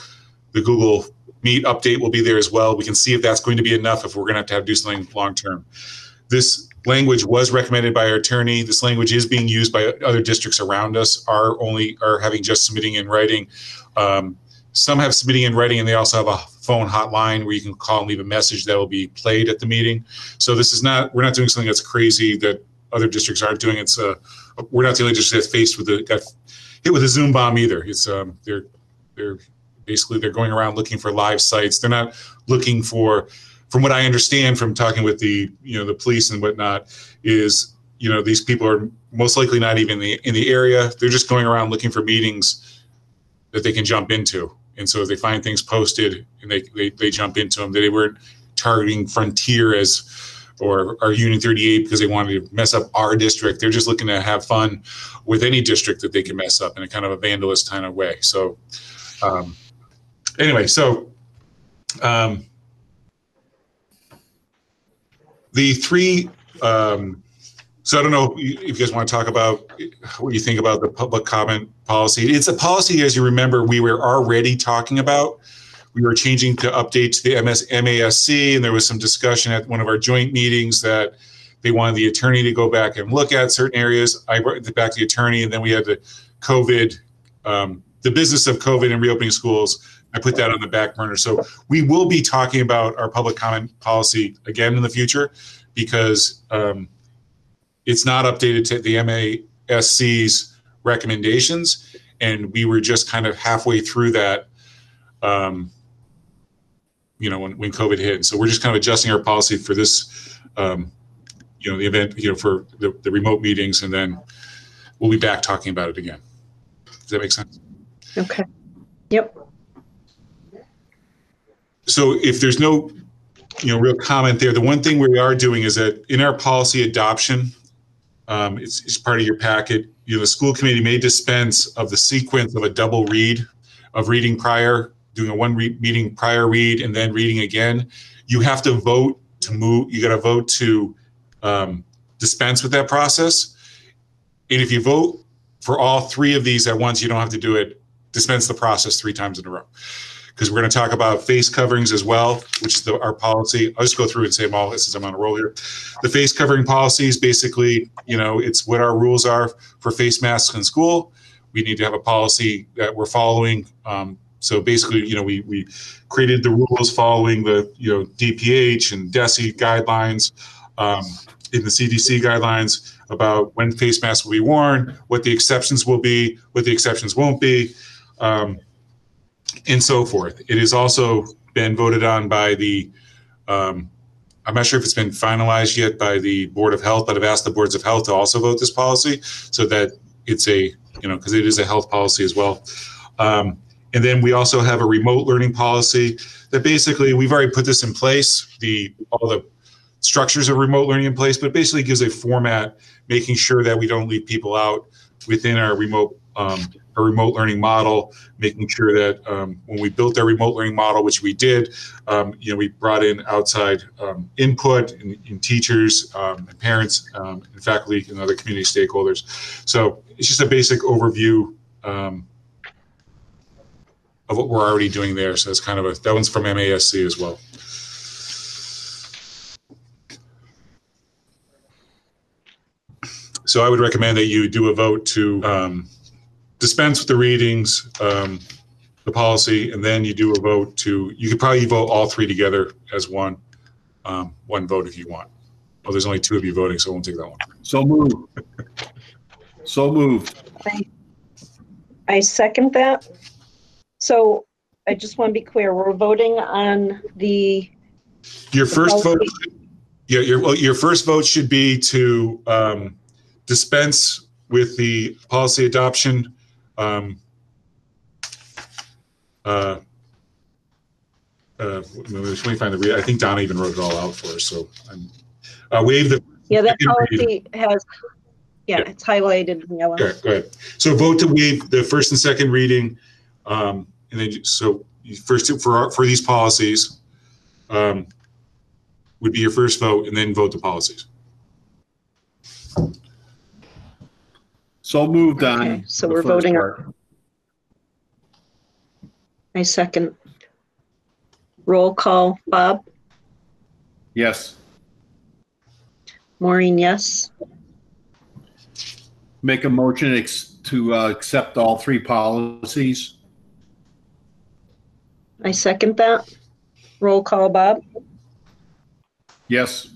the google meet update will be there as well. We can see if that's going to be enough if we're going to have to have, do something long term this language was recommended by our attorney. This language is being used by other districts around us are only are having just submitting in writing. Um, some have submitting in writing and they also have a phone hotline where you can call and leave a message that will be played at the meeting. So this is not we're not doing something that's crazy that other districts aren't doing. It's uh we're not the only district that's faced with the got hit with a zoom bomb either. It's um they're they're basically they're going around looking for live sites. They're not looking for from what i understand from talking with the you know the police and whatnot is you know these people are most likely not even in the in the area. They're just going around looking for meetings that they can jump into and so if they find things posted and they they, they jump into them they weren't targeting frontier as or our union 38 because they wanted to mess up our district. They're just looking to have fun with any district that they can mess up in a kind of a vandalist kind of way. So um, anyway so um, the three um, so i don't know if you guys want to talk about what you think about the public comment policy. It's a policy as you remember we were already talking about. We were changing to update to the MS, MASC and there was some discussion at one of our joint meetings that they wanted the attorney to go back and look at certain areas. I brought back to the attorney and then we had the covid um, the business of covid and reopening schools. I put that on the back burner. So we will be talking about our public comment policy again in the future because um, it's not updated to the MASC's recommendations. And we were just kind of halfway through that um, you know, when, when COVID hit. And so we're just kind of adjusting our policy for this, um, you know, the event, you know, for the, the remote meetings, and then we'll be back talking about it again. Does that make sense? Okay. Yep. So if there's no, you know, real comment there, the one thing we are doing is that in our policy adoption, um, it's, it's part of your packet. You know, the school committee may dispense of the sequence of a double read, of reading prior, doing a one re- meeting prior read, and then reading again. You have to vote to move. You got to vote to um, dispense with that process. And if you vote for all three of these at once, you don't have to do it. Dispense the process three times in a row because we're going to talk about face coverings as well, which is the, our policy. I'll just go through and say them all since I'm on a roll here. The face covering policy is basically, you know, it's what our rules are for face masks in school. We need to have a policy that we're following. Um, so basically, you know, we, we created the rules following the, you know, DPH and DESE guidelines um, in the CDC guidelines about when face masks will be worn, what the exceptions will be, what the exceptions won't be. Um, and so forth. It has also been voted on by the, um, I'm not sure if it's been finalized yet by the Board of Health, but I've asked the boards of health to also vote this policy so that it's a, you know, because it is a health policy as well. Um, and then we also have a remote learning policy that basically we've already put this in place. The all the structures of remote learning in place, but basically gives a format, making sure that we don't leave people out within our remote um, a remote learning model, making sure that um, when we built our remote learning model, which we did, um, you know, we brought in outside um, input in, in teachers um, and parents um, and faculty and other community stakeholders. So it's just a basic overview um, of what we're already doing there. So it's kind of a that one's from MASC as well. So I would recommend that you do a vote to um, dispense with the readings, um, the policy, and then you do a vote to, you could probably vote all three together as one, um, one vote if you want. Oh, there's only two of you voting, so I won't take that one. So moved. So moved. I second that. So I just want to be clear, we're voting on the, Your first vote, policy. yeah, your, well, your first vote should be to, um, dispense with the policy adoption. Um, uh, uh, let me find the, re- I think Donna even wrote it all out for us, so I'm, uh, waive the, yeah, that policy has, yeah, it's highlighted in yellow. Okay, go ahead. So vote to waive the first and second reading, um, and then, so first, for, our- for these policies, um, would be your first vote, and then vote the policies. So moved on. Okay, so the we're first voting on- part. I second. Roll call, Bob, Yes. Maureen, yes. Make a motion ex- to uh, accept all three policies. I second that. Roll call, Bob, Yes.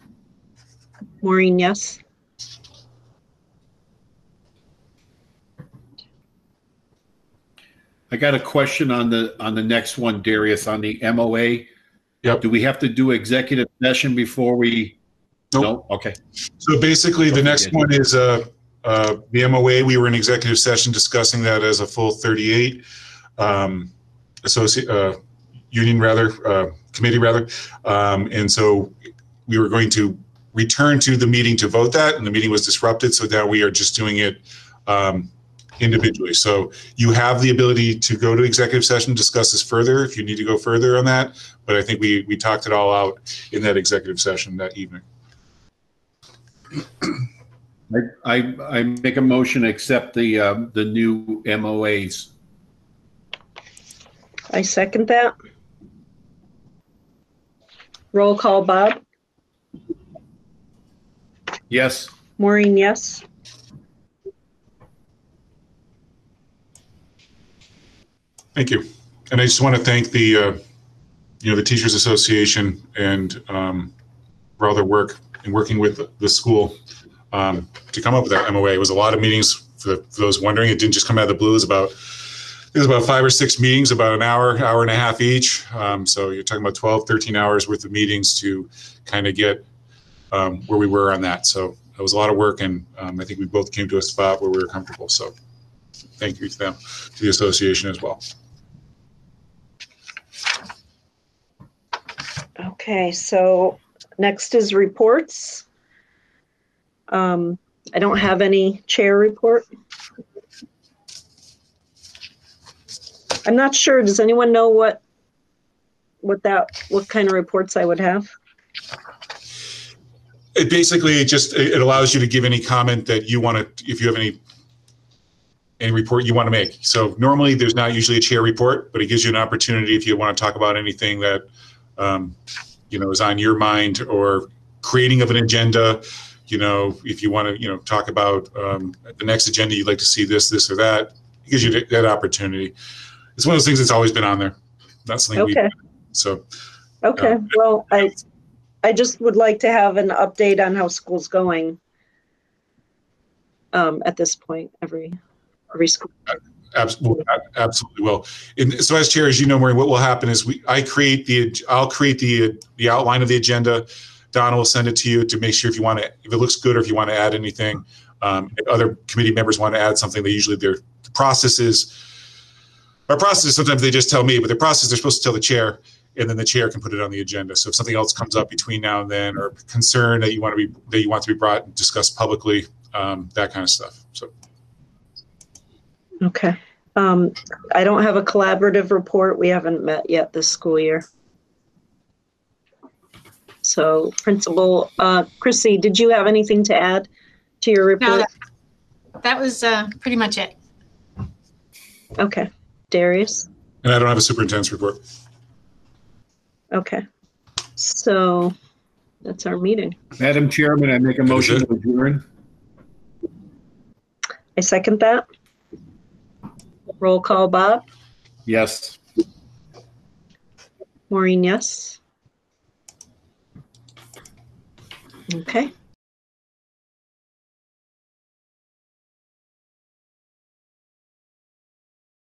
Maureen, yes. I got a question on the, on the next one, Darius, on the MOA. Yep. Do we have to do executive session before we? Nope. No? Okay. So basically, the next one is, uh, uh, the MOA, we were in executive session discussing that as a full thirty-eight, um, associate, uh, union rather, uh, committee rather. Um, and so we were going to return to the meeting to vote that, and the meeting was disrupted, so now we are just doing it, um, individually. So you have the ability to go to executive session, discuss this further if you need to go further on that. But I think we, we talked it all out in that executive session that evening. I, I, I make a motion to accept the, uh, the new MOAs. I second that. Roll call, Bob, Yes. Maureen, yes. Thank you. And I just want to thank the, uh, you know, the Teachers Association and um, for all their work in working with the school um, to come up with that MOA. It was a lot of meetings for, the, for those wondering. It didn't just come out of the blue. It was about there's about five or six meetings, about an hour, hour and a half each. Um, so you're talking about 12, 13 hours worth of meetings to kind of get um, where we were on that. So it was a lot of work, and um, I think we both came to a spot where we were comfortable. So thank you to them, to the association as well. Okay, so next is reports. Um, I don't have any chair report. I'm not sure. Does anyone know what, what that, what kind of reports I would have? It basically just it allows you to give any comment that you want to, if you have any any report you want to make. So normally there's not usually a chair report, but it gives you an opportunity if you want to talk about anything that um, you know is on your mind or creating of an agenda. You know, if you want to, you know, talk about um, the next agenda, you'd like to see this, this, or that. It gives you that- opportunity. It's one of those things that's always been on there. That's something we. Okay, So okay. Well, I, I just would like to have an update on how school's going. Um, at this point, every, every school. Absolutely, absolutely will. And so as chair, as you know, Maureen, what will happen is we, I create the, I'll create the, the outline of the agenda. Donna will send it to you to make sure if you want to, if it looks good or if you want to add anything. Um, if other committee members want to add something, they usually, their the process is, our process is sometimes they just tell me, but the process, they're supposed to tell the chair and then the chair can put it on the agenda. So if something else comes up between now and then or concern that you want to be, that you want to be brought and discussed publicly, um, that kind of stuff. So Okay. Um, I don't have a collaborative report. We haven't met yet this school year. So Principal, uh, Chrissy, did you have anything to add to your No, report? that, that was uh, pretty much it. Okay. Darius? and I don't have a superintendent's report. Okay. So that's our meeting. Madam Chairman, I make a motion it. to adjourn. I second that. Roll call, Bob? Yes. Maureen, yes? Okay,